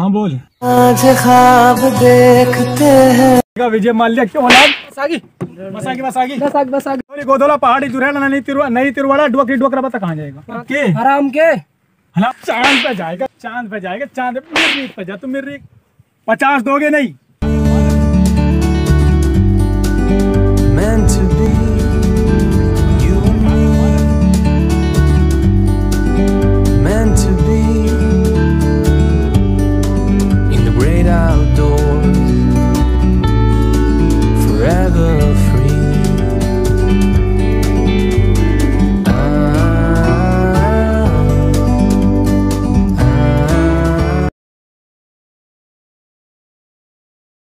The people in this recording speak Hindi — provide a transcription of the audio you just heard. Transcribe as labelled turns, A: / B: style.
A: हाँ बोल।
B: आज ख्वाब देखते हैं।
A: विजय माल्या की औलाद बसागी बसागी बसागी
C: बसागी बसाग
A: और गोदोला पहाड़ी जुरेला नहीं तिरुवा नहीं तिरुवाड़ा डुकरी डुवकरा पता कहाँ जाएगा? के?
C: हराम के?
A: हला चाँद पे जाएगा चाँद पे जाएगा चाँद मिर्री पे जा तू मिर्री। पचास दोगे नहीं? outdoors